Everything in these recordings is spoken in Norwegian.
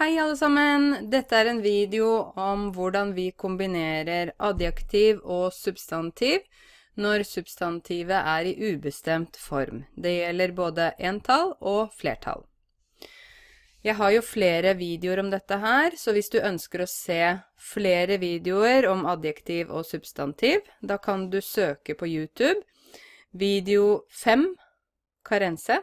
Hei alle sammen! Dette er en video om hvordan vi kombinerer adjektiv og substantiv når substantivet er i ubestemt form. Det gjelder både entall og flertall. Jeg har jo flere videoer om dette her, så hvis du ønsker å se flere videoer om adjektiv og substantiv, da kan du søke på YouTube video 5 karense,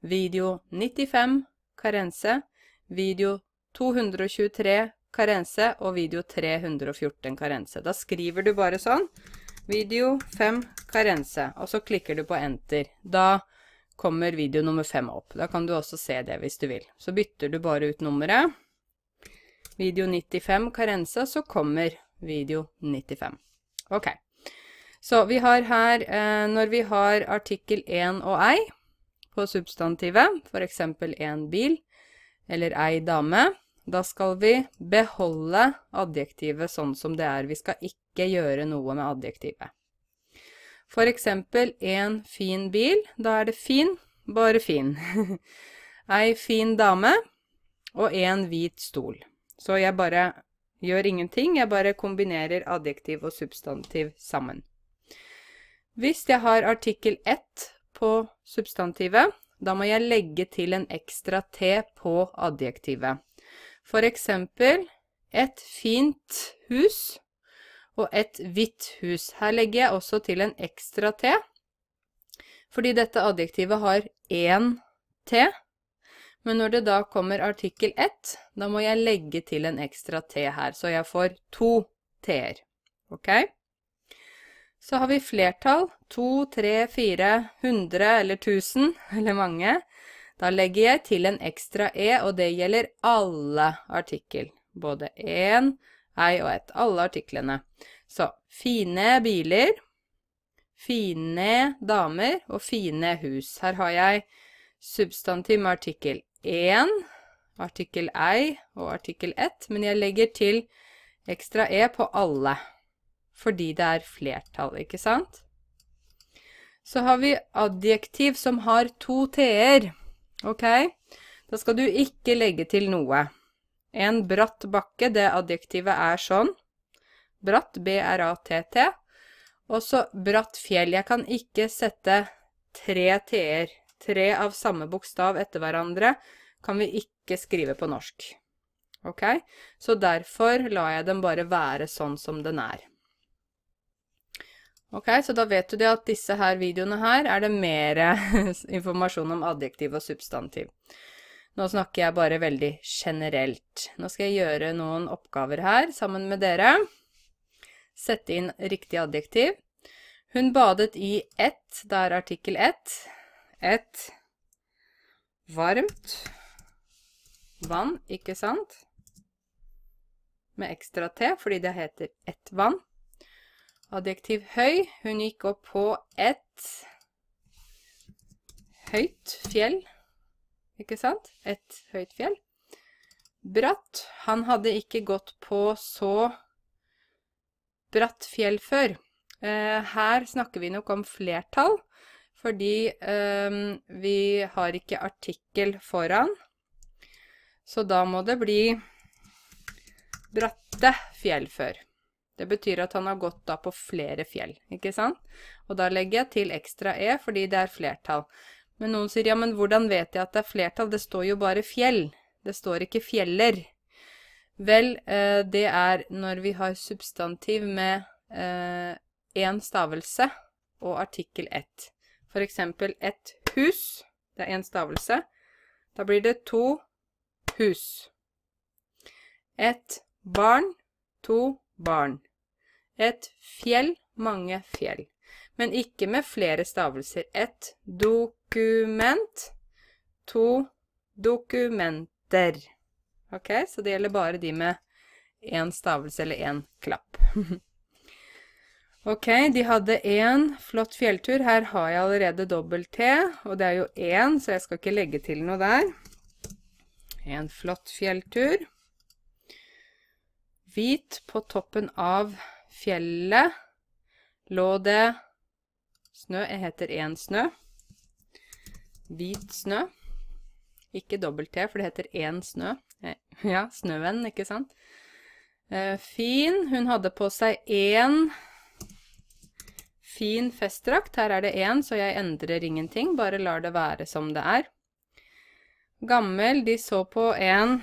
video 95 karense, video 223 karense og video 314 karense. Da skriver du bare sånn, video 5 karense, og så klikker du på enter. Da kommer video nummer 5 opp. Da kan du også se det hvis du vil. Så bytter du bare ut nummeret. Video 95 karense, så kommer video 95. Ok. Så vi har her, eh, når vi har artikkel 1 og ei på substantivet, for eksempel en bil eller ei dame, da skal vi beholde adjektivet sånn som det er. Vi skal ikke gjøre noe med adjektivet. For eksempel en fin bil, da er det fin, bare fin. ei fin dame og en hvit stol. Så jeg bare gjør ingenting, jeg bare kombinerer adjektiv og substantiv sammen. Hvis jeg har artikkel 1 på substantivet, da må jeg legge til en ekstra T på adjektivet. For eksempel et fint hus og et hvitt hus. Her legger jeg også til en ekstra T, fordi dette adjektivet har én T. Men når det da kommer artikkel 1, da må jeg legge til en ekstra T her, så jeg får to T-er. Ok? Så har vi flertall. To, tre, fire, hundre eller tusen, eller mange. Da legger jeg til en ekstra e, og det gjelder alle artikkel. Både én, ei og ett. Alle artiklene. Så fine biler, fine damer og fine hus. Her har jeg substantiv med artikkel 1, artikkel ei og artikkel 1, men jeg legger til ekstra e på alle fordi det er flertall, ikke sant? Så har vi adjektiv som har to t-er, ok? Da skal du ikke legge til noe. En bratt bakke, det adjektivet er sånn. Bratt, B-R-A-T-T. Og så bratt fjell. Jeg kan ikke sette tre t-er. Tre av samme bokstav etter hverandre kan vi ikke skrive på norsk. Ok? Så derfor lar jeg den bare være sånn som den er. Ok, så da vet du det at disse her videoene her er det mer informasjon om adjektiv og substantiv. Nå snakker jeg bare veldig generelt. Nå skal jeg gjøre noen oppgaver her sammen med dere. Sette inn riktig adjektiv. Hun badet i ett, da er artikkel ett. Et varmt vann, ikke sant? Med ekstra T, fordi det heter ett vann. Adjektiv høy. Hun gikk opp på et høyt fjell. Ikke sant? Et høyt fjell. Bratt. Han hadde ikke gått på så bratt fjell før. Eh, her snakker vi nok om flertall, fordi eh, vi har ikke artikkel foran. Så da må det bli bratte fjell før. Det betyr at han har gått da på flere fjell, ikke sant? Og da legger jeg til ekstra e fordi det er flertall. Men noen sier, ja, men hvordan vet jeg at det er flertall? Det står jo bare fjell. Det står ikke fjeller. Vel, eh, det er når vi har substantiv med én eh, stavelse og artikkel ett. For eksempel et hus, det er én stavelse. Da blir det to hus. Et barn, to barn. Et fjell, mange fjell. Men ikke med flere stavelser. Et dokument, to dokumenter. Ok, så det gjelder bare de med én stavelse eller én klapp. ok, de hadde én flott fjelltur. Her har jeg allerede dobbelt T, og det er jo én, så jeg skal ikke legge til noe der. En flott fjelltur. Hvit på toppen av fjellet lå det snø. Jeg heter én snø. Hvit snø. Ikke dobbelt T, for det heter én snø. Ja, snøen, ikke sant? Eh, fin. Hun hadde på seg én fin festdrakt. Her er det én, så jeg endrer ingenting. Bare lar det være som det er. Gammel. De så på en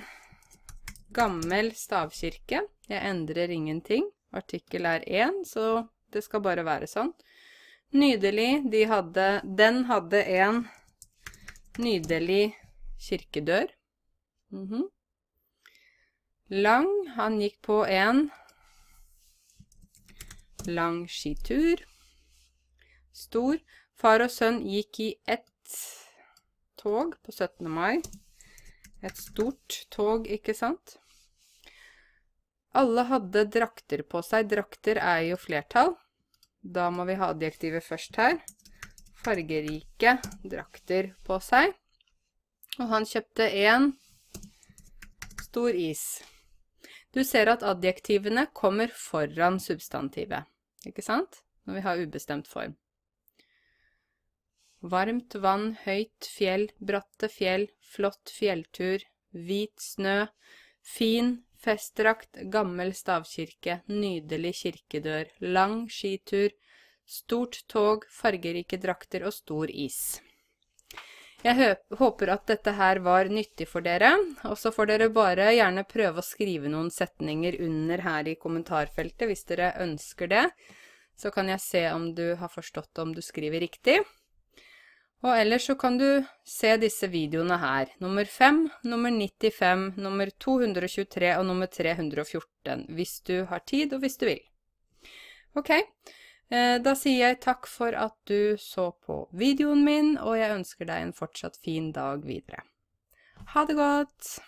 gammel stavkirke. Jeg endrer ingenting. Artikkel er én, så det skal bare være sånn. Nydelig. De hadde Den hadde en nydelig kirkedør. Mm -hmm. Lang. Han gikk på en lang skitur. Stor. Far og sønn gikk i ett tog på 17. mai. Et stort tog, ikke sant? Alle hadde drakter på seg. Drakter er jo flertall. Da må vi ha adjektivet først her. Fargerike drakter på seg. Og han kjøpte en stor is. Du ser at adjektivene kommer foran substantivet, ikke sant? Når vi har ubestemt form. Varmt vann, høyt fjell, bratte fjell, flott fjelltur, hvit snø, fin festdrakt, gammel stavkirke, nydelig kirkedør, lang skitur, stort tog, fargerike drakter og stor is. Jeg håper at dette her var nyttig for dere, og så får dere bare gjerne prøve å skrive noen setninger under her i kommentarfeltet hvis dere ønsker det. Så kan jeg se om du har forstått om du skriver riktig. Og ellers så kan du se disse videoene her, nummer 5, nummer 95, nummer 223 og nummer 314, hvis du har tid og hvis du vil. Ok, Eh, da sier jeg takk for at du så på videoen min, og jeg ønsker deg en fortsatt fin dag videre. Ha det godt!